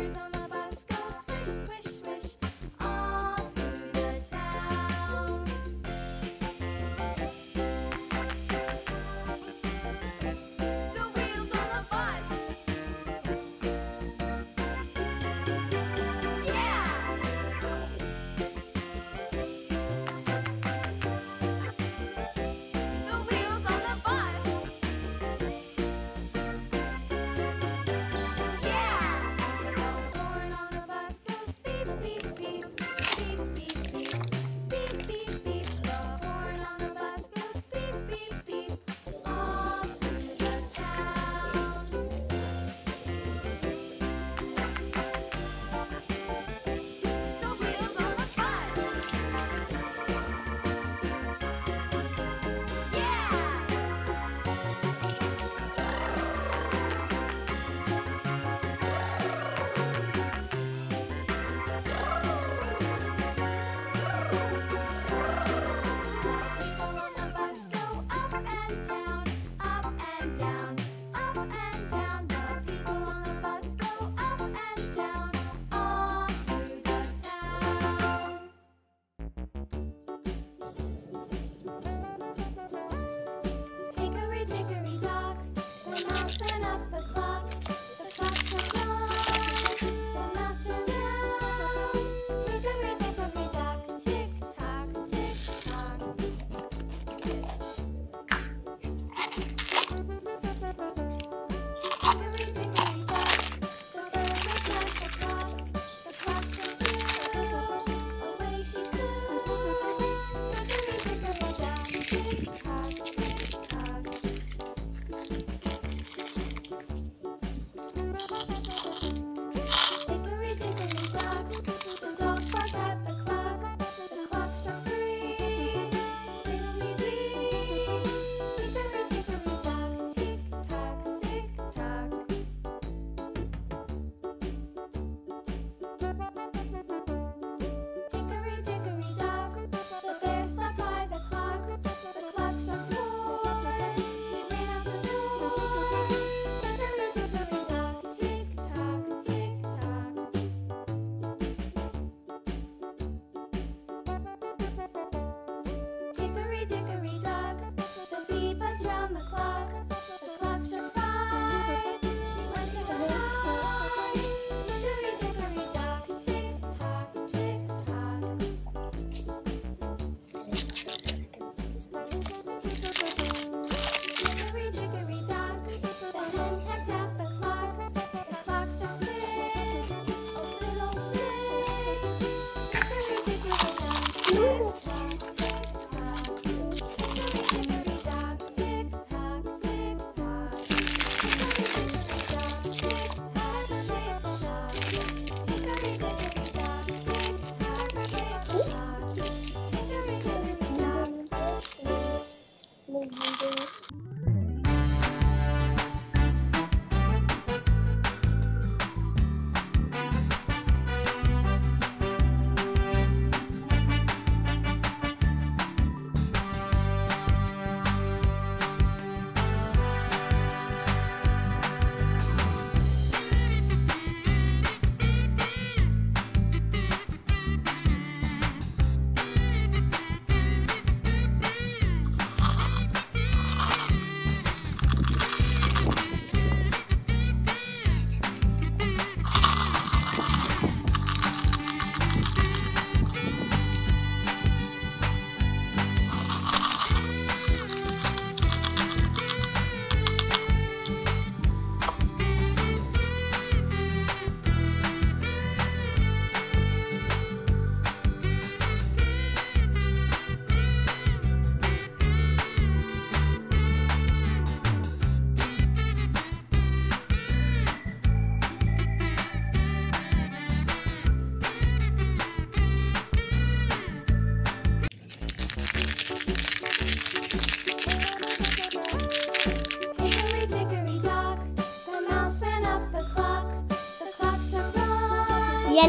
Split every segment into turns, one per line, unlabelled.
Cause I'm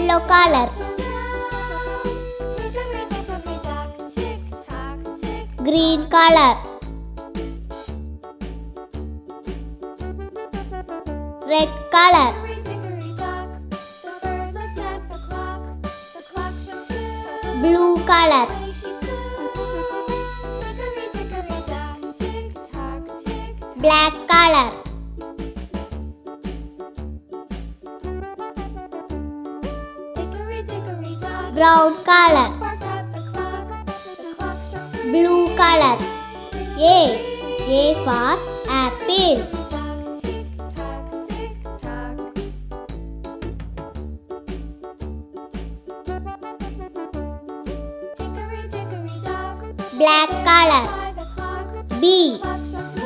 yellow color. Green color. Red color. Blue color. Black color. brown color. Blue color. A. A for apple. Black color. B.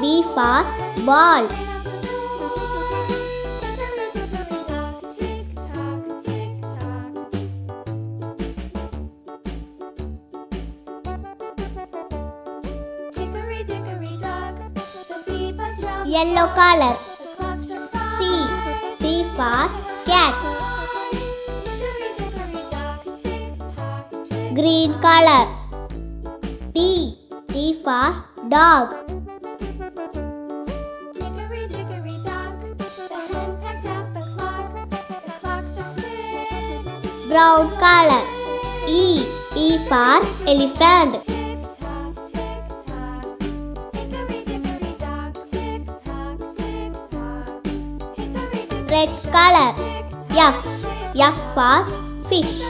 B for ball. yellow color. C. C for cat. Green color. T. T for dog. Brown color. E. E for elephant. color. F. F for fish.